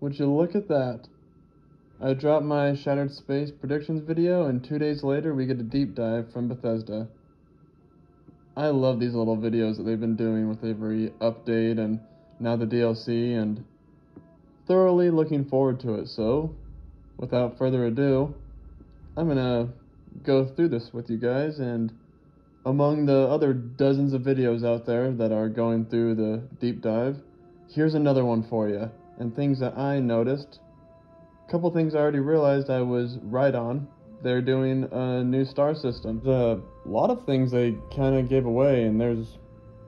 would you look at that? I dropped my Shattered Space predictions video, and two days later, we get a deep dive from Bethesda. I love these little videos that they've been doing with every update and now the DLC, and thoroughly looking forward to it. So, without further ado, I'm gonna go through this with you guys, and among the other dozens of videos out there that are going through the deep dive, here's another one for you, and things that I noticed A couple things I already realized I was right on. They're doing a new star system. A lot of things they kind of gave away, and there's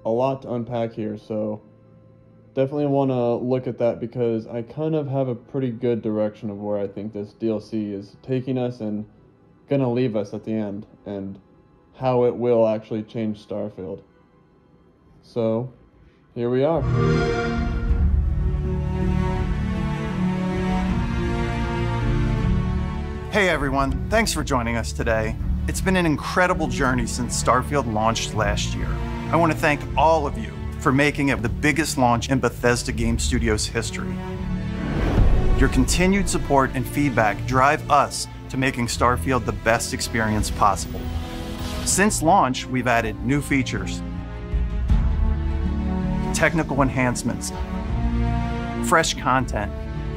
a lot to unpack here, so definitely want to look at that because I kind of have a pretty good direction of where I think this DLC is taking us and gonna leave us at the end, and how it will actually change Starfield. So, here we are. Hey everyone, thanks for joining us today. It's been an incredible journey since Starfield launched last year. I want to thank all of you for making it the biggest launch in Bethesda Game Studios history. Your continued support and feedback drive us to making Starfield the best experience possible. Since launch, we've added new features, technical enhancements, fresh content,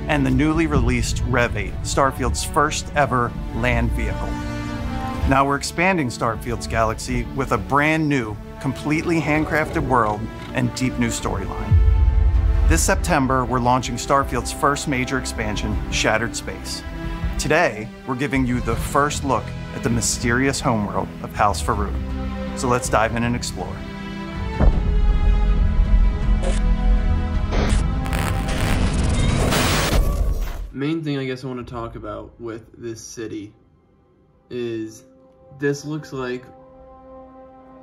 and the newly released Rev 8, Starfield's first ever land vehicle. Now we're expanding Starfield's galaxy with a brand new, completely handcrafted world and deep new storyline. This September, we're launching Starfield's first major expansion, Shattered Space. Today, we're giving you the first look at the mysterious homeworld of House Va'ruun. So let's dive in and explore. Main thing I guess I want to talk about with this city is this looks like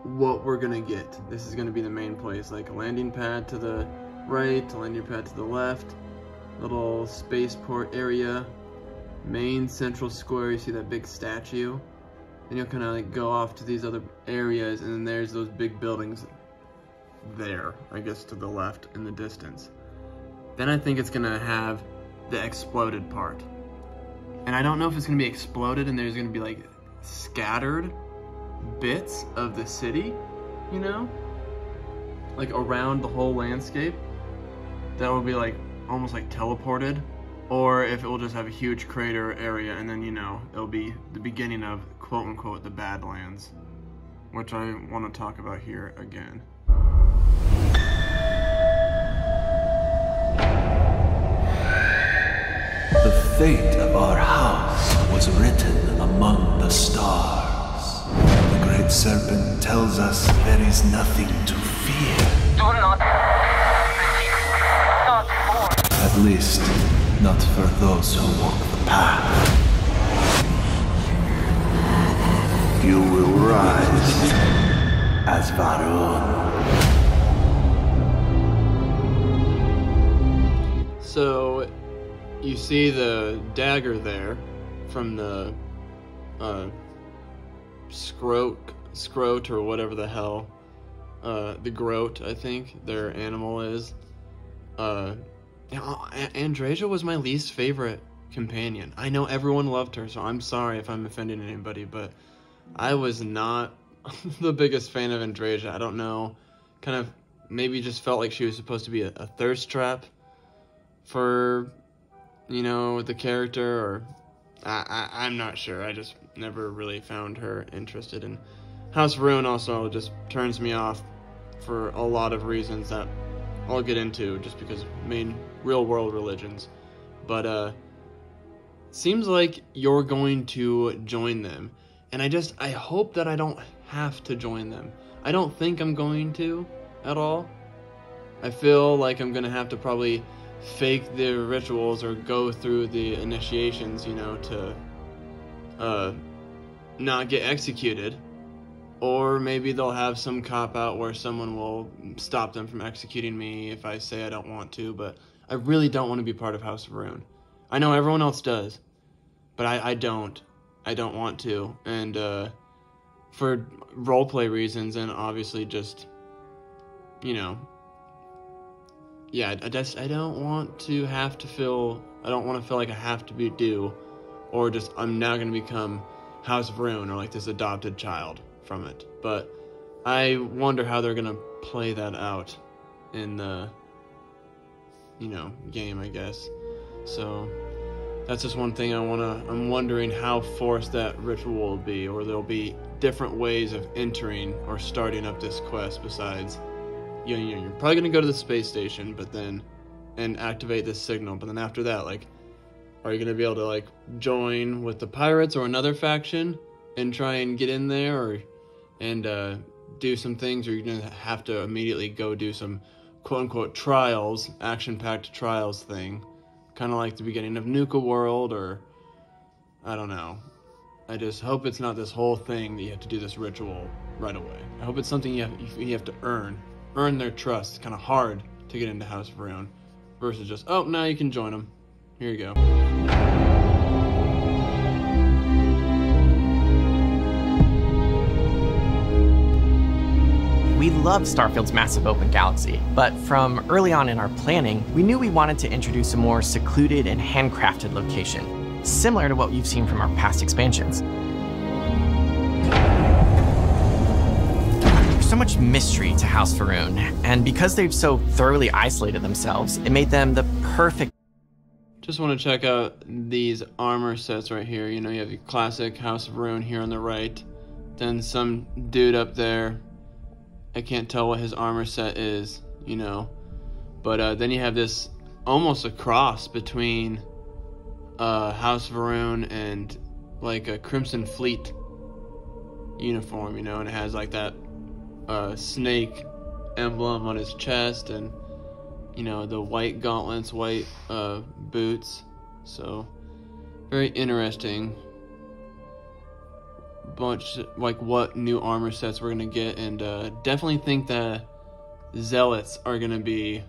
what we're gonna get. This is gonna be the main place, like a landing pad to the right, a landing pad to the left, little spaceport area, main central square, you see that big statue, and you'll kind of like go off to these other areas, and then there's those big buildings there, I guess to the left in the distance. Then I think it's gonna have the exploded part. And I don't know if it's gonna be exploded and there's gonna be like scattered bits of the city, you know? Like around the whole landscape. That will be like almost like teleported. Or if it will just have a huge crater area and then, you know, it'll be the beginning of quote unquote the Badlands. Which I want to talk about here again. The fate of our house was written among the stars. The great serpent tells us there is nothing to fear. Do not Not for. At least, not for those who walk the path. You will rise as Va'ruun. So you see the dagger there from the uh, scrote, scrote or whatever the hell, uh, the groat, I think their animal is. Uh, Andreja was my least favorite companion. I know everyone loved her, so I'm sorry if I'm offending anybody, but I was not the biggest fan of Andreja. I don't know, kind of maybe just felt like she was supposed to be a, a thirst trap for you know, with the character, or I, I, am not sure. I just never really found her interested in House Ruin. Also, just turns me off for a lot of reasons that I'll get into, just because main real world religions. But uh, seems like you're going to join them, and I just I hope that I don't have to join them. I don't think I'm going to at all. I feel like I'm gonna have to probably fake the rituals or go through the initiations, you know, to uh, not get executed. Or maybe they'll have some cop out where someone will stop them from executing me if I say I don't want to, but I really don't want to be part of House of Rune. I know everyone else does, but I, I don't. I don't want to. And uh, for roleplay reasons and obviously just, you know, yeah, I just I don't want to have to feel I don't want to feel like I have to be due, or just I'm now going to become House of Va'ruun or like this adopted child from it. But I wonder how they're going to play that out in the you know game, I guess. So that's just one thing I wanna. I'm wondering how forced that ritual will be, or there'll be different ways of entering or starting up this quest besides you know, you're probably gonna go to the space station, but then and activate this signal. But then after that, like, are you gonna be able to like join with the pirates or another faction and try and get in there, or and uh, do some things, or you're gonna have to immediately go do some quote unquote trials, action packed trials thing, kind of like the beginning of Nuka World, or I don't know. I just hope it's not this whole thing that you have to do this ritual right away. I hope it's something you have, you have to earn earn their trust. It's kind of hard to get into House of versus just, oh, now you can join them. Here you go. We love Starfield's massive open galaxy, but from early on in our planning, we knew we wanted to introduce a more secluded and handcrafted location, similar to what you've seen from our past expansions. Much mystery to House Va'ruun, and because they've so thoroughly isolated themselves, it made them the perfect. Just want to check out these armor sets right here. You know, you have your classic House of Va'ruun here on the right, then some dude up there. I can't tell what his armor set is, you know, but uh, then you have this almost a cross between uh, House of Va'ruun and like a Crimson Fleet uniform, you know, and it has like that uh, snake emblem on his chest and you know the white gauntlets white uh, boots. So very interesting. Bunch like what new armor sets we're gonna get and uh, definitely think that zealots are gonna be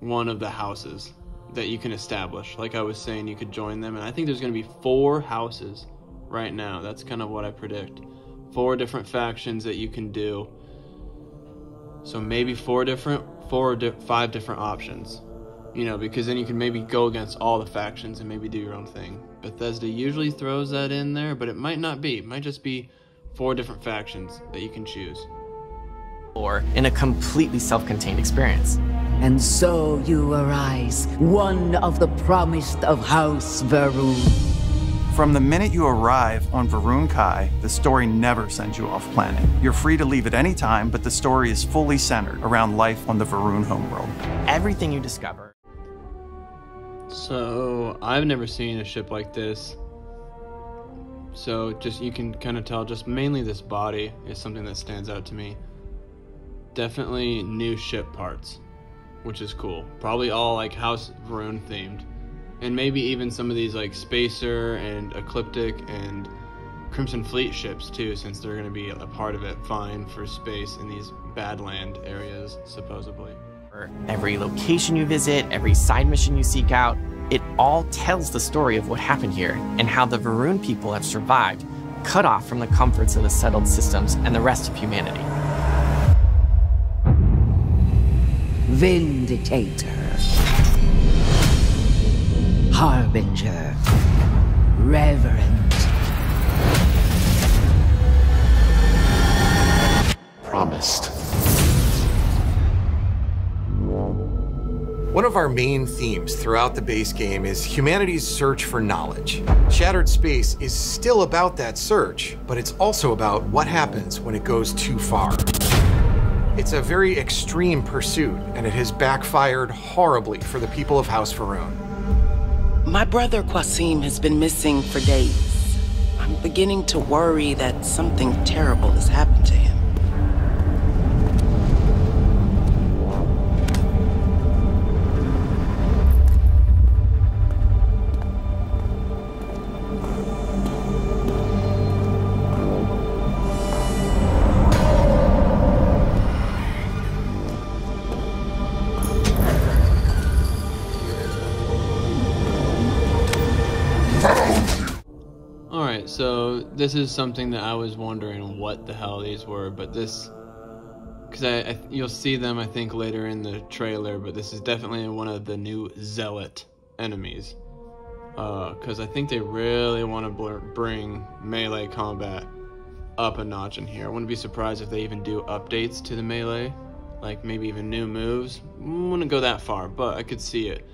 one of the houses that you can establish. Like i was saying you could join them and i think there's gonna be four houses right now. That's kind of what i predict four different factions that you can do. So maybe four different, four or di- five different options. You know, because then you can maybe go against all the factions and maybe do your own thing. Bethesda usually throws that in there, but it might not be. It might just be four different factions that you can choose. Or in a completely self contained experience. And so you arise, one of the promised of House Va'ruun. From the minute you arrive on Va'ruun Kai, the story never sends you off planet. You're free to leave at any time, but the story is fully centered around life on the Va'ruun homeworld. Everything you discover. So, I've never seen a ship like this. So, just you can kind of tell, just mainly this body is something that stands out to me. Definitely new ship parts, which is cool. Probably all like House Va'ruun themed and maybe even some of these like Spacer and Ecliptic and Crimson Fleet ships too, since they're going to be a part of it fine for space in these Badland areas, supposedly. Every location you visit, every side mission you seek out, it all tells the story of what happened here and how the Va'ruun people have survived, cut off from the comforts of the settled systems and the rest of humanity. Vindicator. Harbinger. Reverend. Promised. One of our main themes throughout the base game is humanity's search for knowledge. Shattered Space is still about that search, but it's also about what happens when it goes too far. It's a very extreme pursuit, and it has backfired horribly for the people of House Va'ruun. My brother Qasim has been missing for days. I'm beginning to worry that something terrible has happened to him. This is something that I was wondering what the hell these were, but this because I, I, you'll see them I think later in the trailer, but this is definitely one of the new zealot enemies. Because uh, I think they really want to bring melee combat up a notch in here. I wouldn't be surprised if they even do updates to the melee, like maybe even new moves. Wouldn't go that far, but I could see it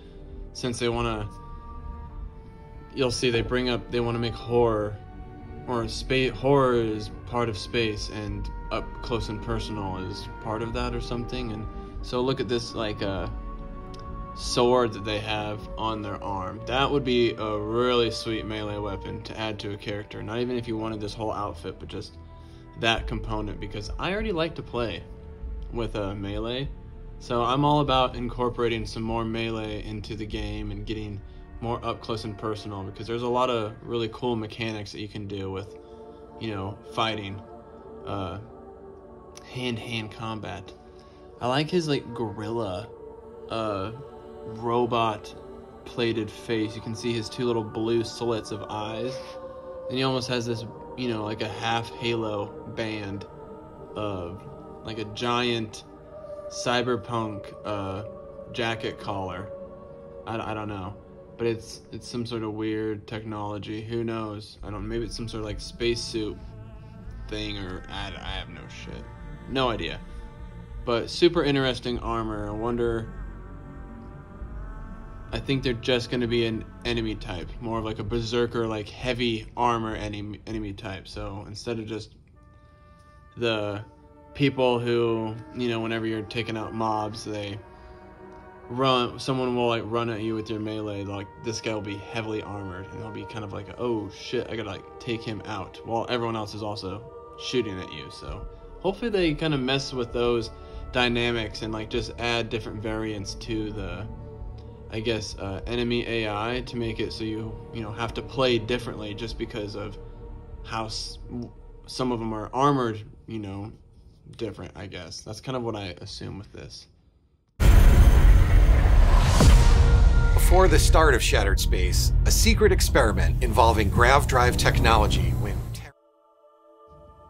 since they want to. You'll see they bring up they want to make horror or space horror is part of space and up close and personal is part of that or something. And so look at this like uh sword that they have on their arm. That would be a really sweet melee weapon to add to a character. Not even if you wanted this whole outfit but just that component because i already like to play with a melee. So i'm all about incorporating some more melee into the game and getting more up close and personal because there's a lot of really cool mechanics that you can do with, you know, fighting, uh, hand-hand combat. I like his like gorilla, uh, robot plated face. You can see his two little blue slits of eyes, and he almost has this, you know, like a half halo band of like a giant cyberpunk uh, jacket collar. I, I don't know but it's it's some sort of weird technology. Who knows? I don't. Maybe it's some sort of like spacesuit thing, or I, I have no shit, no idea. But super interesting armor. I wonder. I think they're just going to be an enemy type, more of like a berserker, like heavy armor enemy enemy type. So instead of just the people who, you know, whenever you're taking out mobs, they run someone will like run at you with your melee like this guy will be heavily armored and it'll be kind of like oh shit i gotta like take him out while everyone else is also shooting at you so hopefully they kind of mess with those dynamics and like just add different variants to the i guess uh, enemy ai to make it so you you know have to play differently just because of how some of them are armored you know different i guess. That's kind of what i assume with this Before the start of Shattered Space, a secret experiment involving grav drive technology went.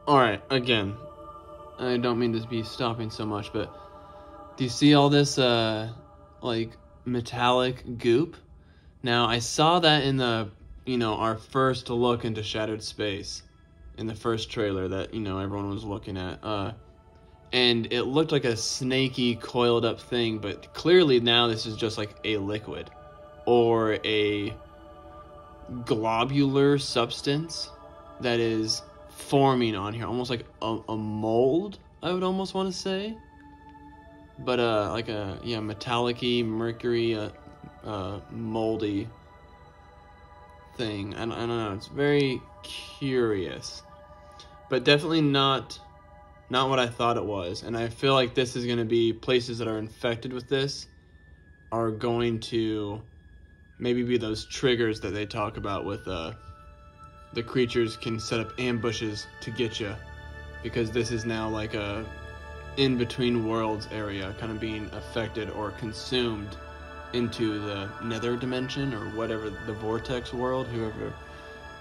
Alright, again, I don't mean to be stopping so much, but do you see all this, uh, like, metallic goop? Now, I saw that in the, you know, our first look into Shattered Space, in the first trailer that, you know, everyone was looking at, uh, and it looked like a snaky, coiled up thing, but clearly now this is just like a liquid or a globular substance that is forming on here, almost like a, a mold, I would almost want to say. But uh, like a yeah, metallic-y, mercury, uh, uh, moldy thing. I I don't know. It's very curious, but definitely not not what I thought it was. And I feel like this is going to be places that are infected with this are going to maybe be those triggers that they talk about with uh, the creatures can set up ambushes to get you because this is now like a in between worlds area kind of being affected or consumed into the nether dimension or whatever the vortex world whoever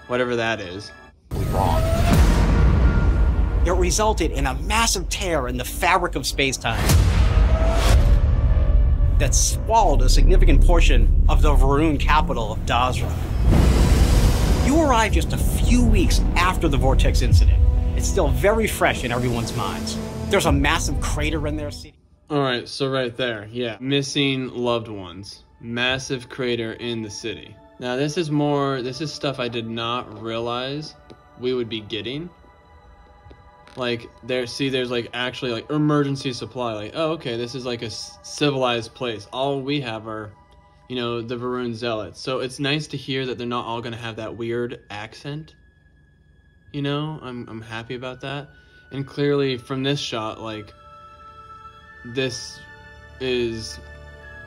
whatever that is. Wrong. It resulted in a massive tear in the fabric of space-time that swallowed a significant portion of the Va'ruun capital of Dazra. You arrived just a few weeks after the Vortex incident. It's still very fresh in everyone's minds. There's a massive crater in their city. Alright, so right there, yeah. Missing loved ones. Massive crater in the city. Now this is more, this is stuff I did not realize we would be getting like there see there's like actually like emergency supply. Like oh okay this is like a civilized place. All we have are you know the Va'ruun zealots. So it's nice to hear that they're not all gonna have that weird accent. You know I'm, I'm happy about that. And clearly from this shot like this is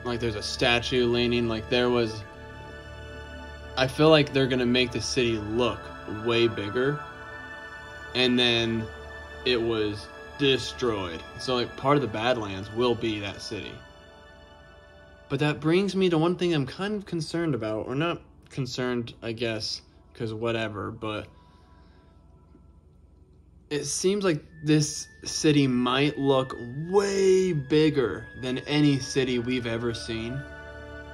like there's a statue leaning like there was I feel like they're gonna make the city look way bigger. And then it was destroyed. So like part of the Badlands will be that city. But that brings me to one thing I'm kind of concerned about, or not concerned, I guess, because whatever, but it seems like this city might look way bigger than any city we've ever seen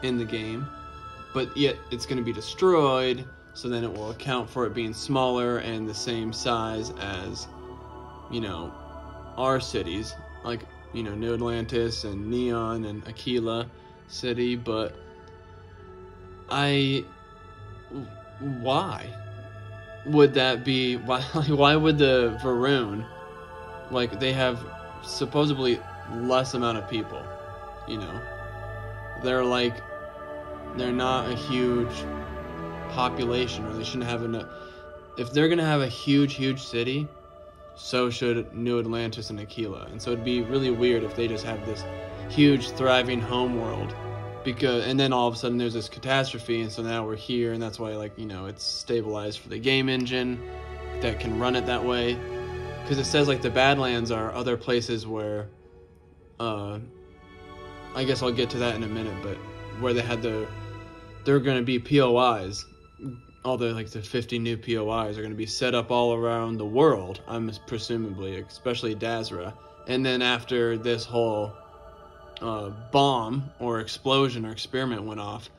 in the game, but yet it's going to be destroyed, so then it will account for it being smaller and the same size as, you know, our cities, like, you know, New Atlantis and Neon and Aquila City, but I. Why? would that be why why would the Va'ruun like they have supposedly less amount of people you know they're like they're not a huge population or they shouldn't have enough if they're gonna have a huge huge city so should new atlantis and aquila. And so it'd be really weird if they just have this huge thriving home world. Because and then all of a sudden there's this catastrophe and so now we're here and that's why like you know it's stabilized for the game engine that can run it that way. Because it says like the badlands are other places where uh i guess i'll get to that in a minute but where they had the they're going to be pois all the like the 50 new pois are going to be set up all around the world i'm presumably especially dazra and then after this whole uh, bomb or explosion or experiment went off,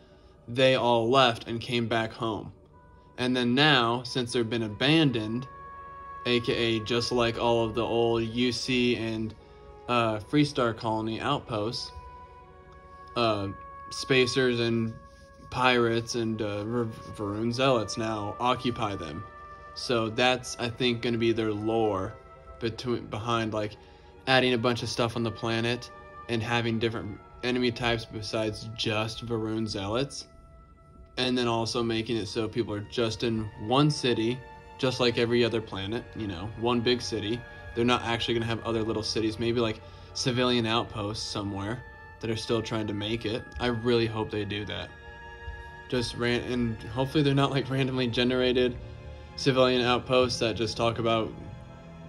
they all left and came back home. And then now, since they've been abandoned, aka just like all of the old UC and uh, Freestar Colony outposts, uh, spacers and pirates and uh, Va'ruun zealots now occupy them. So that's I think going to be their lore between behind like adding a bunch of stuff on the planet and having different enemy types besides just Va'ruun Zealots. And then also making it so people are just in one city, just like every other planet, you know, one big city. They're not actually going to have other little cities, maybe like civilian outposts somewhere that are still trying to make it. I really hope they do that. Just ran and hopefully they're not like randomly generated civilian outposts that just talk about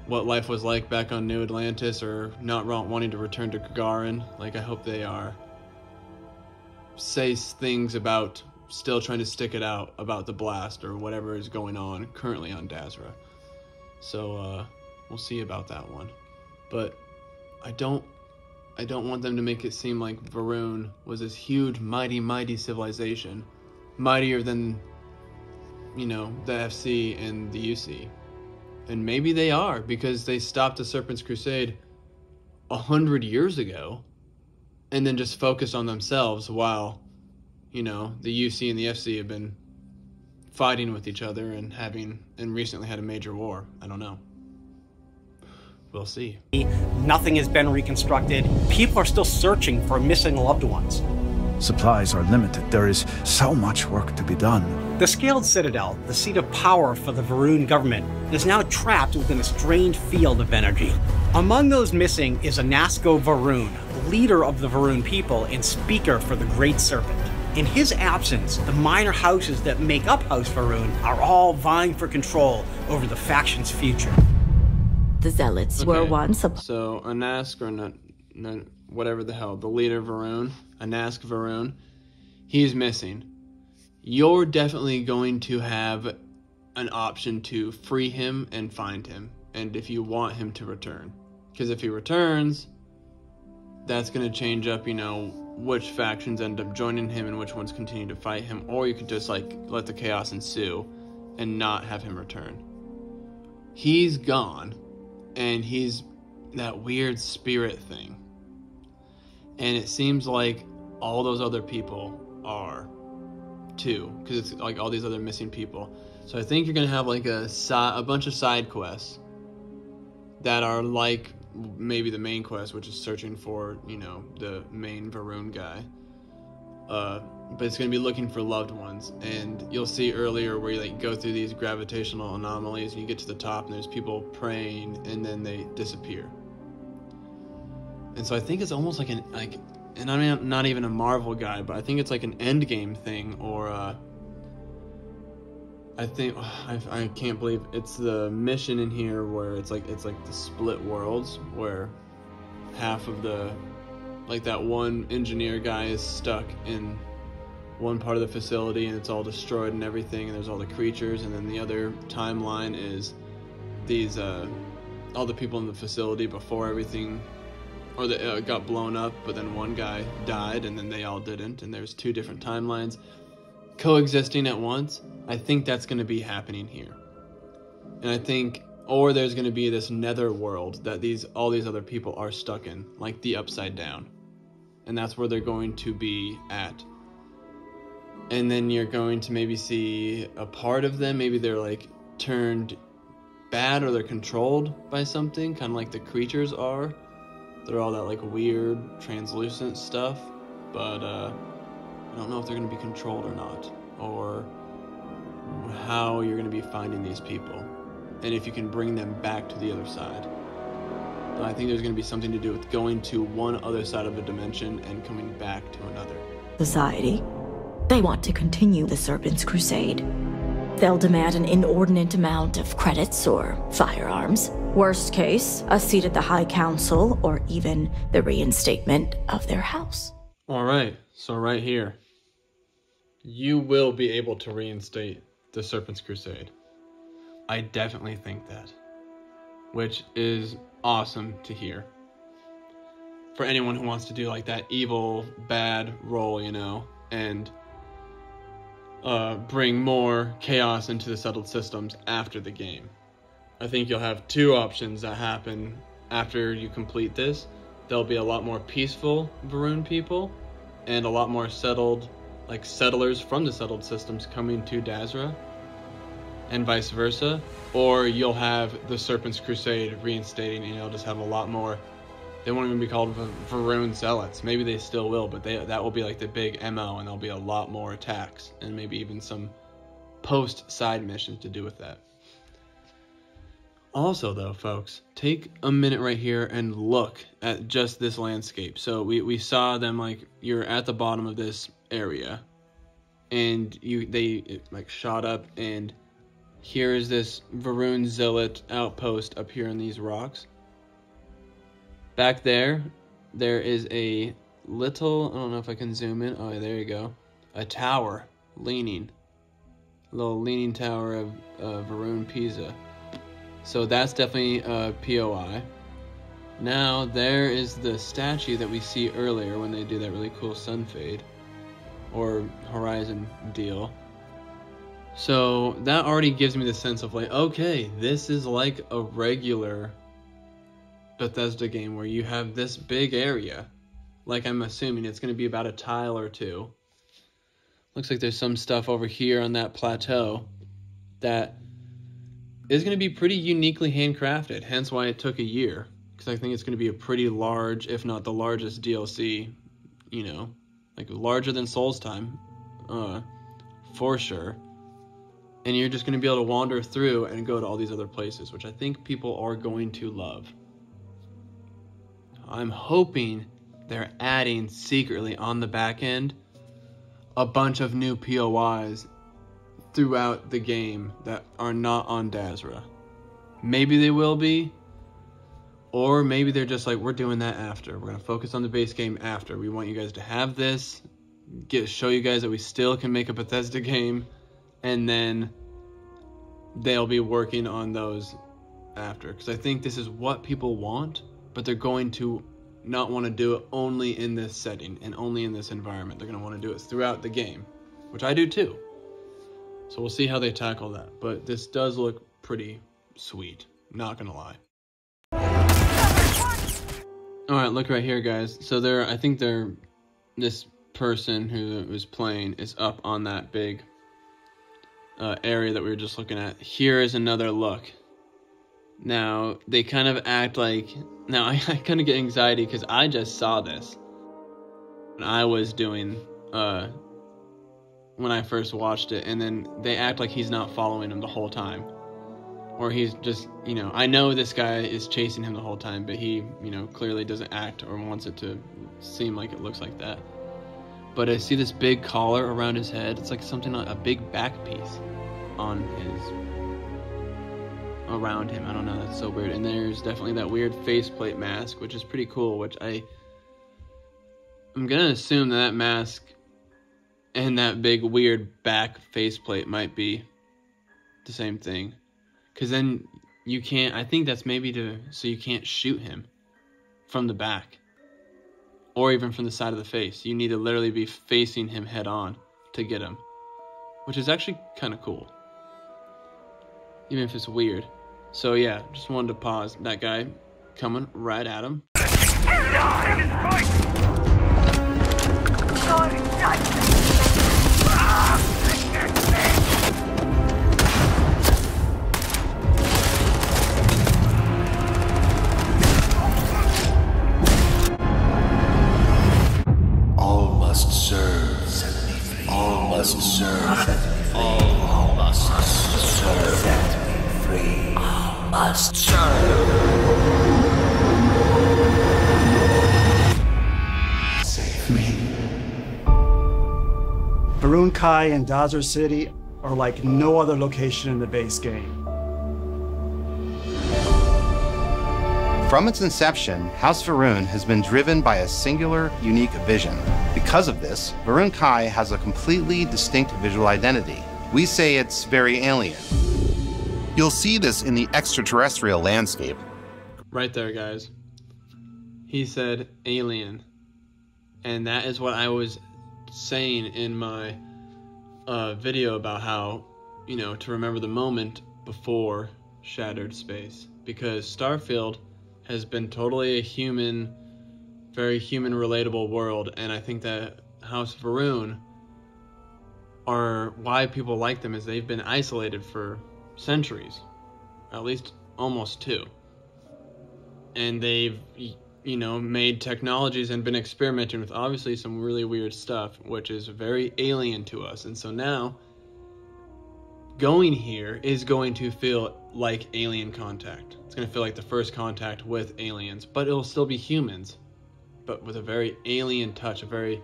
what life was like back on New Atlantis or not wanting to return to Gagarin. Like, I hope they are. Say things about still trying to stick it out about the blast or whatever is going on currently on Dazra. So, uh, we'll see about that one. But I don't. I don't want them to make it seem like Va'ruun was this huge, mighty, mighty civilization. Mightier than, you know, the FC and the UC. And maybe they are because they stopped the Serpent's Crusade a hundred years ago and then just focused on themselves while, you know, the UC and the FC have been fighting with each other and having and recently had a major war. I don't know. We'll see. Nothing has been reconstructed. People are still searching for missing loved ones. Supplies are limited. There is so much work to be done. The Scaled Citadel, the seat of power for the Va'ruun government, is now trapped within a strange field of energy. Among those missing is Anasko Va'ruun, leader of the Va'ruun people and speaker for the Great Serpent. In his absence, the minor houses that make up House Va'ruun are all vying for control over the faction's future. The Zealots Okay. were once a So Anask or not, not, whatever the hell, the leader of Va'ruun, Anask Va'ruun, he's missing. You're definitely going to have an option to free him and find him, and if you want him to return, because if he returns, that's going to change up, you know, which factions end up joining him and which ones continue to fight him, or you could just like let the chaos ensue and not have him return. He's gone, and he's that weird spirit thing. And it seems like all those other people are too, because it's like all these other missing people. So I think you're gonna have like a a bunch of side quests that are like maybe the main quest, which is searching for you know the main Va'ruun guy. Uh, but it's gonna be looking for loved ones, and you'll see earlier where you like go through these gravitational anomalies, and you get to the top, and there's people praying, and then they disappear. And so I think it's almost like an like, and I'm not even a Marvel guy, but I think it's like an Endgame thing, or uh, I think I, I can't believe it's the mission in here where it's like it's like the split worlds where half of the like that one engineer guy is stuck in one part of the facility and it's all destroyed and everything and there's all the creatures and then the other timeline is these uh all the people in the facility before everything or that uh, got blown up, but then one guy died and then they all didn't, and there's two different timelines coexisting at once. I think that's going to be happening here, and I think, or there's going to be this nether world that these all these other people are stuck in, like the upside down, and that's where they're going to be at. And then you're going to maybe see a part of them. Maybe they're like turned bad or they're controlled by something, kind of like the creatures are they're all that like weird translucent stuff, but uh, I don't know if they're going to be controlled or not, or how you're going to be finding these people, and if you can bring them back to the other side. But I think there's going to be something to do with going to one other side of a dimension and coming back to another. Society. They want to continue the Serpent's Crusade. They'll demand an inordinate amount of credits or firearms. Worst case, a seat at the High Council or even the reinstatement of their house. All right, so right here, you will be able to reinstate the Serpent's Crusade. I definitely think that, which is awesome to hear. For anyone who wants to do like that evil, bad role, you know, and uh, bring more chaos into the settled systems after the game. I think you'll have two options that happen after you complete this. There'll be a lot more peaceful Va'ruun people and a lot more settled, like settlers from the settled systems coming to Dazra and vice versa. Or you'll have the Serpent's Crusade reinstating and you'll just have a lot more they won't even be called Va'ruun Zealots. Maybe they still will, but they, that will be like the big MO, and there'll be a lot more attacks, and maybe even some post side missions to do with that. Also, though, folks, take a minute right here and look at just this landscape. So we, we saw them like you're at the bottom of this area, and you they like shot up, and here is this Va'ruun Zealot outpost up here in these rocks Back there, there is a little, I don't know if I can zoom in. Oh, there you go. A tower leaning. A little leaning tower of uh, Va'ruun Pisa. So that's definitely a POI. Now, there is the statue that we see earlier when they do that really cool sun fade or horizon deal. So that already gives me the sense of like, okay, this is like a regular Bethesda game where you have this big area. Like I'm assuming it's going to be about a tile or two. Looks like there's some stuff over here on that plateau that is going to be pretty uniquely handcrafted, hence why it took a year. Because I think it's going to be a pretty large, if not the largest DLC, you know, like larger than Souls Time, uh, for sure. And you're just going to be able to wander through and go to all these other places, which I think people are going to love. I'm hoping they're adding secretly on the back end a bunch of new POIs throughout the game that are not on Dazra. Maybe they will be, or maybe they're just like, we're doing that after. We're gonna focus on the base game after. We want you guys to have this, get show you guys that we still can make a Bethesda game, and then they'll be working on those after. Because I think this is what people want but they're going to not want to do it only in this setting and only in this environment. They're going to want to do it throughout the game, which I do too. So we'll see how they tackle that. But this does look pretty sweet, not going to lie. All right, look right here, guys. So there, I think they're this person who was playing is up on that big uh, area that we were just looking at. Here is another look. Now, they kind of act like. Now, I, I kind of get anxiety because I just saw this. When I was doing. Uh, when I first watched it, and then they act like he's not following him the whole time. Or he's just, you know, I know this guy is chasing him the whole time, but he, you know, clearly doesn't act or wants it to seem like it looks like that. But I see this big collar around his head. It's like something a big back piece on his around him. I don't know, that's so weird. And there's definitely that weird faceplate mask, which is pretty cool, which I I'm gonna assume that, that mask and that big weird back faceplate might be the same thing. Cause then you can't. I think that's maybe to so you can't shoot him from the back or even from the side of the face. You need to literally be facing him head on to get him, which is actually kind of cool, even if it's weird. So yeah, just wanted to pause. That guy coming right at him. Kai and Dazra City are like no other location in the base game. From its inception, House Va'ruun has been driven by a singular, unique vision. Because of this, Va'ruun Kai has a completely distinct visual identity. We say it's very alien. You'll see this in the extraterrestrial landscape. Right there, guys. He said alien. And that is what I was saying in my uh, video about how, you know, to remember the moment before Shattered Space. Because Starfield has been totally a human, very human relatable world. And I think that House Va'ruun are why people like them is they've been isolated for centuries, at least almost two. And they've, you know, made technologies and been experimenting with obviously some really weird stuff, which is very alien to us. And so now, going here is going to feel like alien contact. It's going to feel like the first contact with aliens, but it'll still be humans, but with a very alien touch, a very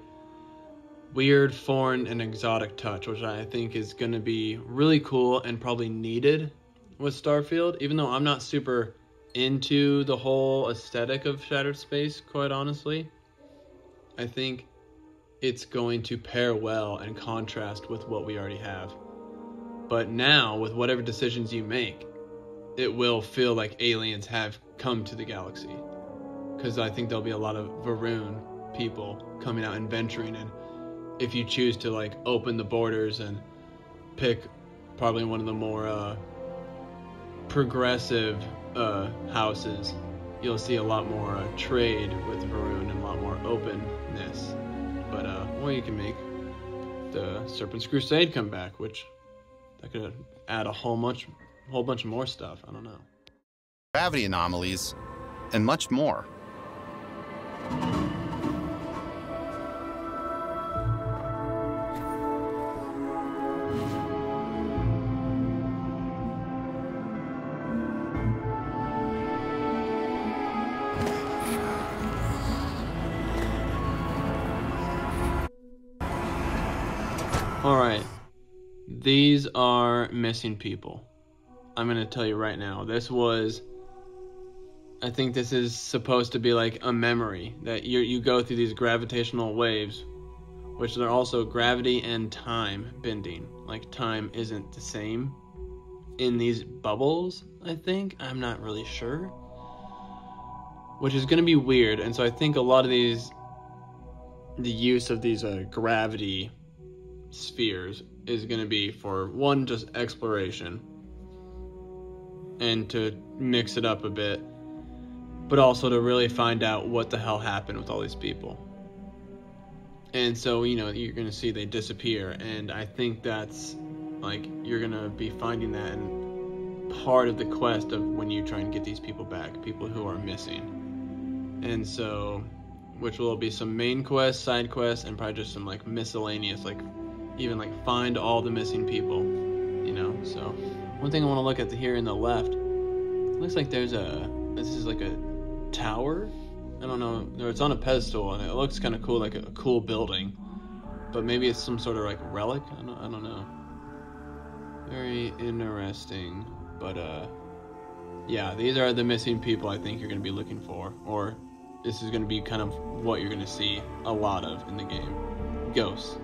weird, foreign, and exotic touch, which I think is going to be really cool and probably needed with Starfield, even though I'm not super into the whole aesthetic of Shattered Space, quite honestly. I think it's going to pair well and contrast with what we already have. But now, with whatever decisions you make, it will feel like aliens have come to the galaxy. Because I think there'll be a lot of Va'ruun people coming out and venturing and if you choose to like open the borders and pick probably one of the more uh, progressive uh, houses, you'll see a lot more uh, trade with Va'ruun and a lot more openness. But uh, or you can make the Serpent's Crusade come back, which that could add a whole much, whole bunch more stuff. I don't know. Gravity anomalies, and much more. Are missing people. I'm going to tell you right now. This was. I think this is supposed to be like a memory that you you go through these gravitational waves, which are also gravity and time bending. Like time isn't the same in these bubbles. I think I'm not really sure, which is going to be weird. And so I think a lot of these, the use of these uh, gravity spheres is going to be for one just exploration and to mix it up a bit but also to really find out what the hell happened with all these people. And so you know you're going to see they disappear and i think that's like you're going to be finding that in part of the quest of when you try and get these people back people who are missing. And so which will be some main quests side quests and probably just some like miscellaneous like even like find all the missing people, you know. So one thing I want to look at here in the left, looks like there's a this is like a tower. I don't know, it's on a pedestal and it looks kind of cool, like a, a, cool building, but maybe it's some sort of like relic. I don't, I don't know. Very interesting, but uh, yeah, these are the missing people I think you're gonna be looking for, or this is gonna be kind of what you're gonna see a lot of in the game. Ghosts.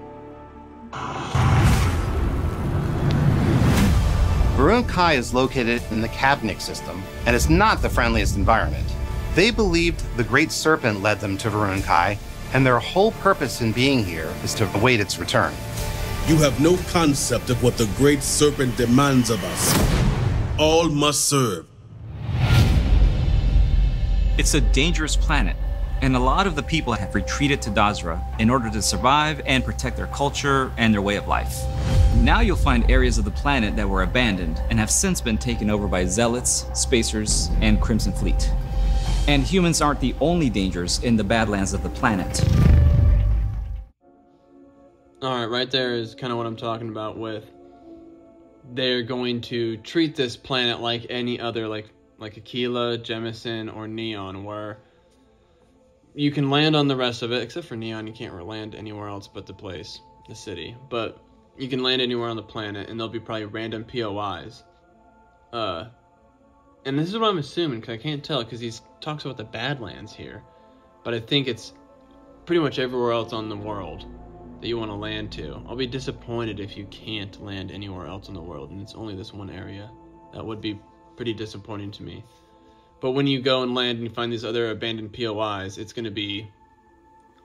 Va'ruun Kai is located in the Kavnik system, and it's not the friendliest environment. They believed the Great Serpent led them to Va'ruun Kai, and their whole purpose in being here is to await its return. You have no concept of what the Great Serpent demands of us. All must serve. It's a dangerous planet, and a lot of the people have retreated to Dazra in order to survive and protect their culture and their way of life. Now you'll find areas of the planet that were abandoned and have since been taken over by Zealots, Spacers, and Crimson Fleet. And humans aren't the only dangers in the Badlands of the planet. Alright, right there is kind of what I'm talking about with they're going to treat this planet like any other, like like Akila, Jemison, or Neon, where you can land on the rest of it, except for Neon, you can't land anywhere else but the place, the city. But you can land anywhere on the planet, and there'll be probably random POIs. Uh, and this is what I'm assuming, because I can't tell, because he talks about the Badlands here. But I think it's pretty much everywhere else on the world that you want to land to. I'll be disappointed if you can't land anywhere else in the world, and it's only this one area. That would be pretty disappointing to me. But when you go and land and you find these other abandoned POIs, it's going to be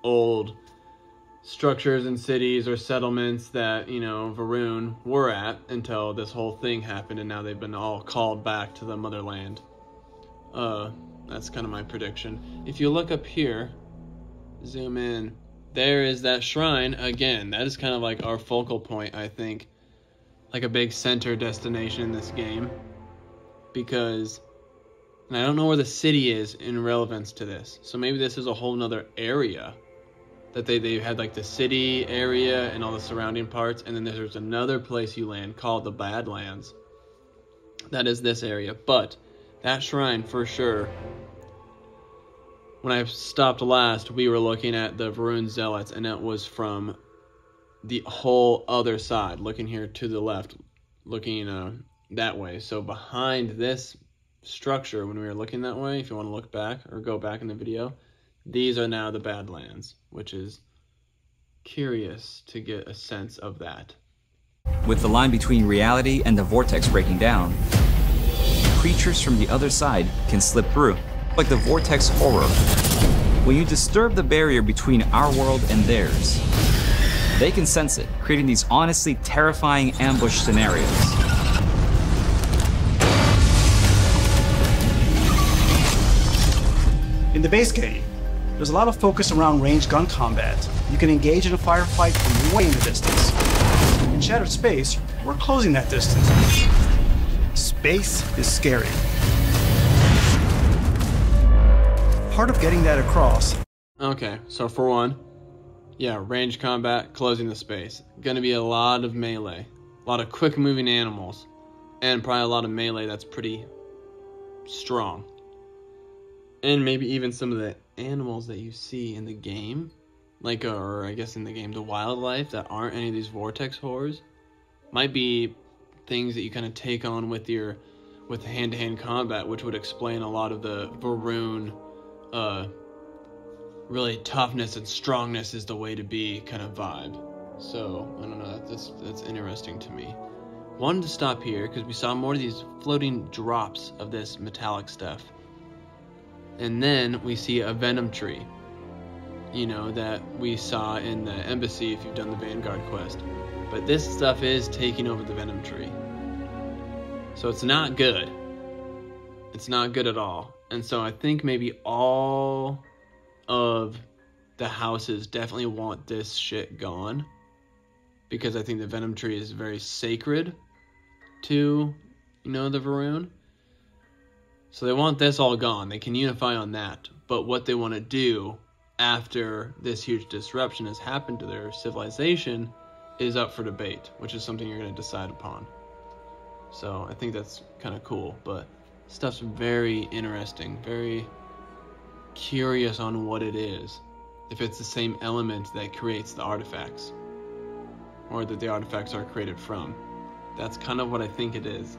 old structures and cities or settlements that, you know, Va'ruun were at until this whole thing happened and now they've been all called back to the motherland. Uh, that's kind of my prediction. If you look up here, zoom in, there is that shrine again. That is kind of like our focal point, I think. Like a big center destination in this game. Because and I don't know where the city is in relevance to this. So maybe this is a whole nother area that they, they had like the city area and all the surrounding parts. And then there's another place you land called the Badlands. That is this area. But that shrine for sure. When I stopped last, we were looking at the Va'ruun Zealots and it was from the whole other side. Looking here to the left. Looking uh, that way. So behind this structure when we were looking that way, if you want to look back or go back in the video, these are now the Badlands, which is curious to get a sense of that. With the line between reality and the vortex breaking down, creatures from the other side can slip through, like the vortex horror. When you disturb the barrier between our world and theirs, they can sense it, creating these honestly terrifying ambush scenarios. In the base game, there's a lot of focus around ranged gun combat. You can engage in a firefight from way in the distance. In Shattered Space, we're closing that distance. Space is scary. Part of getting that across. Okay, so for one, yeah, range combat, closing the space. Gonna be a lot of melee, a lot of quick moving animals, and probably a lot of melee that's pretty strong and maybe even some of the animals that you see in the game, like or I guess in the game the wildlife that aren't any of these vortex horrors, might be things that you kind of take on with your with hand-to-hand combat, which would explain a lot of the Va'ruun uh really toughness and strongness is the way to be kind of vibe. So I don't know. That's that's interesting to me. Wanted to stop here because we saw more of these floating drops of this metallic stuff and then we see a venom tree you know that we saw in the embassy if you've done the vanguard quest. But this stuff is taking over the venom tree. So it's not good. It's not good at all. And so i think maybe all of the houses definitely want this shit gone because i think the venom tree is very sacred to you know the Va'ruun so they want this all gone. They can unify on that. But what they want to do after this huge disruption has happened to their civilization is up for debate, which is something you're going to decide upon. So I think that's kind of cool, but stuff's very interesting, very curious on what it is. If it's the same element that creates the artifacts, or that the artifacts are created from. That's kind of what I think it is.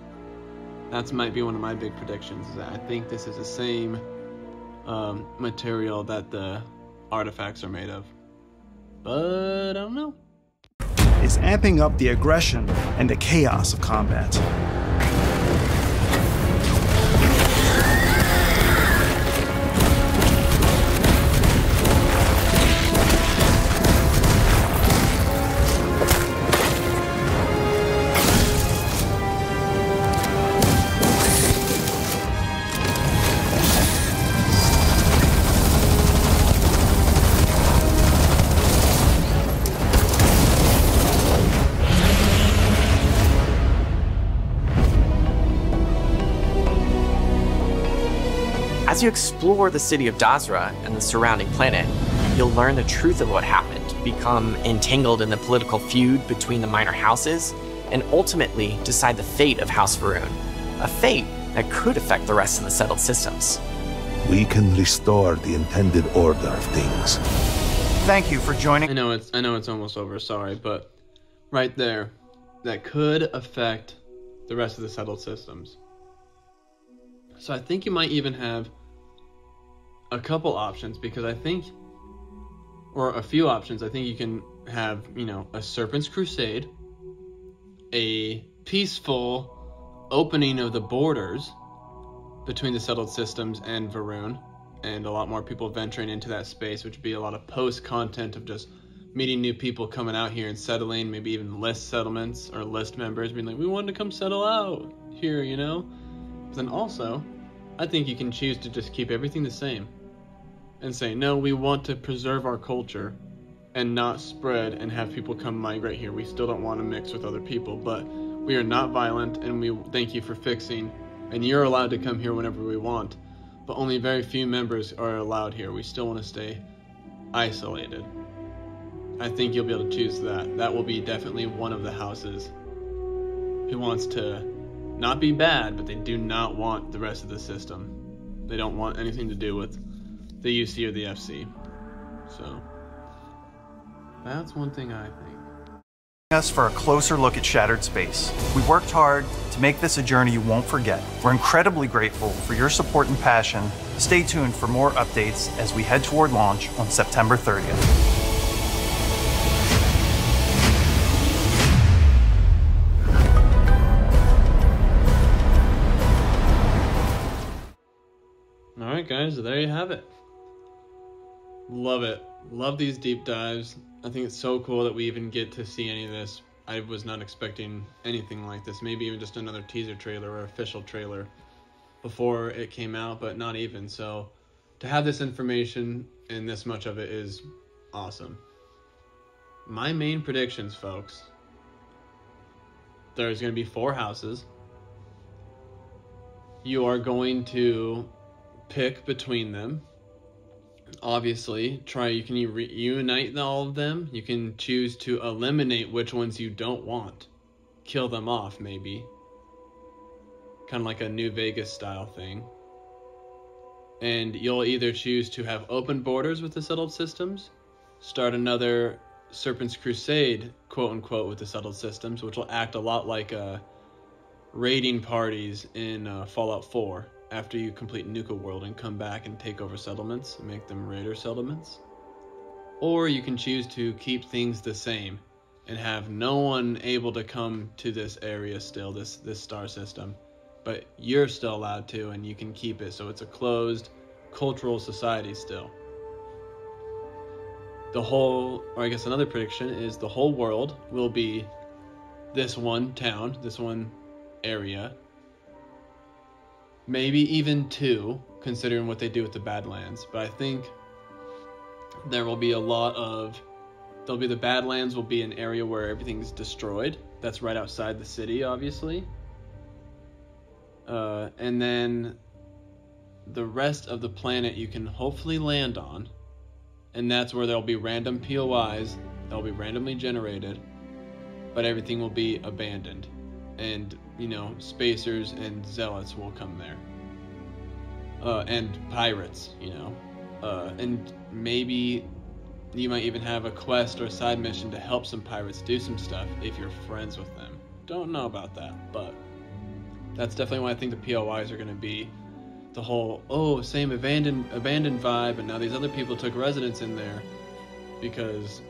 That's might be one of my big predictions. Is that I think this is the same um, material that the artifacts are made of, but I don't know. It's amping up the aggression and the chaos of combat. Explore the city of Dazra and the surrounding planet, you'll learn the truth of what happened, become entangled in the political feud between the minor houses, and ultimately decide the fate of House Va'ruun, a fate that could affect the rest of the settled systems. We can restore the intended order of things. Thank you for joining. I know it's I know it's almost over, sorry, but right there, that could affect the rest of the settled systems. So I think you might even have a couple options because I think or a few options. I think you can have, you know, a Serpent's Crusade, a peaceful opening of the borders between the settled systems and Va'ruun, and a lot more people venturing into that space, which would be a lot of post content of just meeting new people coming out here and settling, maybe even list settlements or list members being like, we wanted to come settle out here, you know? But then also, I think you can choose to just keep everything the same and say, no, we want to preserve our culture and not spread and have people come migrate here. We still don't want to mix with other people, but we are not violent and we thank you for fixing. And you're allowed to come here whenever we want, but only very few members are allowed here. We still want to stay isolated. I think you'll be able to choose that. That will be definitely one of the houses who wants to not be bad, but they do not want the rest of the system. They don't want anything to do with the UC or the FC. So that's one thing I think. us for a closer look at Shattered Space. We worked hard to make this a journey you won't forget. We're incredibly grateful for your support and passion. Stay tuned for more updates as we head toward launch on September 30th. Alright, guys, there you have it. Love it. Love these deep dives. I think it's so cool that we even get to see any of this. I was not expecting anything like this. Maybe even just another teaser trailer or official trailer before it came out, but not even. So to have this information and this much of it is awesome. My main predictions, folks. There's going to be four houses. You are going to pick between them obviously try you can reunite all of them. You can choose to eliminate which ones you don't want. Kill them off maybe. Kind of like a new vegas style thing. And you'll either choose to have open borders with the settled systems start another serpent's crusade quote unquote with the settled systems which will act a lot like uh, raiding parties in uh, fallout 4 after you complete Nuka World and come back and take over settlements and make them raider settlements. Or you can choose to keep things the same and have no one able to come to this area still, this this star system. But you're still allowed to and you can keep it so it's a closed cultural society still. The whole or I guess another prediction is the whole world will be this one town, this one area maybe even two, considering what they do with the Badlands. But I think there will be a lot of. There'll be the Badlands will be an area where everything's destroyed. That's right outside the city, obviously. Uh, and then the rest of the planet you can hopefully land on. And that's where there'll be random POIs that'll be randomly generated, but everything will be abandoned. And you know, spacers and zealots will come there. Uh, and pirates, you know. Uh, and maybe you might even have a quest or a side mission to help some pirates do some stuff if you're friends with them. Don't know about that, but that's definitely what I think the POIs are going to be. The whole oh same abandoned abandoned vibe, and now these other people took residence in there because,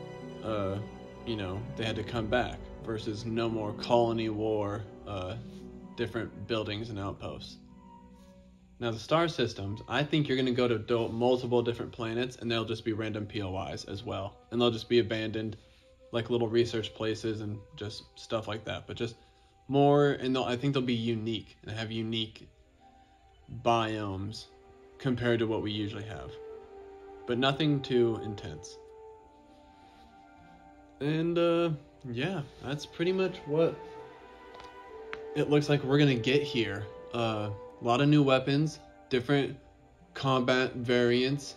uh, you know, they had to come back versus no more colony war uh, different buildings and outposts. Now, the star systems, I think you're going to go to multiple different planets and they'll just be random POIs as well. And they'll just be abandoned, like little research places and just stuff like that. But just more, and I think they'll be unique and have unique biomes compared to what we usually have. But nothing too intense. And, uh, yeah, that's pretty much what it looks like we're gonna get here. Uh, a lot of new weapons, different combat variants.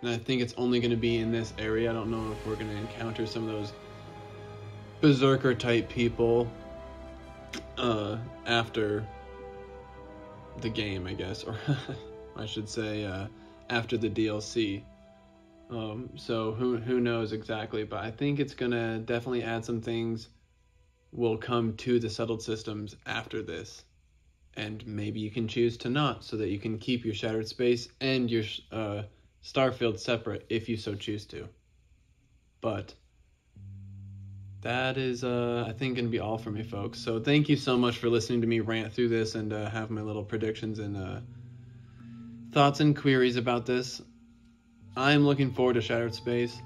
And I think it's only to be in this area. I don't know if we're to encounter some of those berserker type people uh, after the game, I guess, or I should say uh, after the DLC. Um, so who who knows exactly, but I think it's gonna definitely add some things. Will come to the settled systems after this, and maybe you can choose to not, so that you can keep your shattered space and your uh, Starfield separate if you so choose to. But that is, uh, I think, going to be all for me, folks. So thank you so much for listening to me rant through this and uh, have my little predictions and uh, thoughts and queries about this. I'm looking forward to Shattered Space.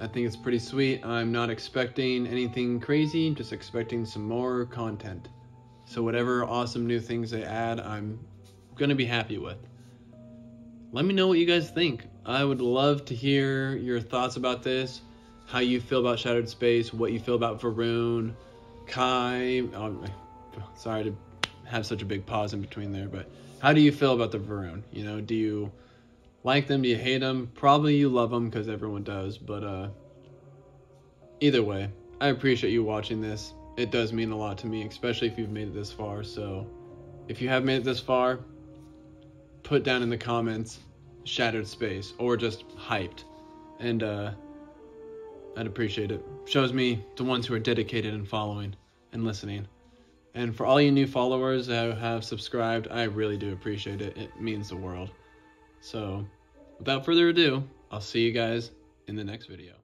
I think it's pretty sweet. I'm not expecting anything crazy, just expecting some more content. So whatever awesome new things they add, I'm to be happy with. Let me know what you guys think. I would love to hear your thoughts about this how you feel about Shattered Space, what you feel about Va'ruun, Kai. Um, sorry to have such a big pause in between there, but how do you feel about the Va'ruun? You know, do you like them? Do you hate them? Probably you love them because everyone does, but uh, either way, I appreciate you watching this. It does mean a lot to me, especially if you've made it this far. So, if you have made it this far, put down in the comments Shattered Space or just hyped. And uh, I'd appreciate it. Shows me the ones who are dedicated and following and listening. And for all you new followers who have subscribed, I really do appreciate it. It means the world. So, without further ado, I'll see you guys in the next video.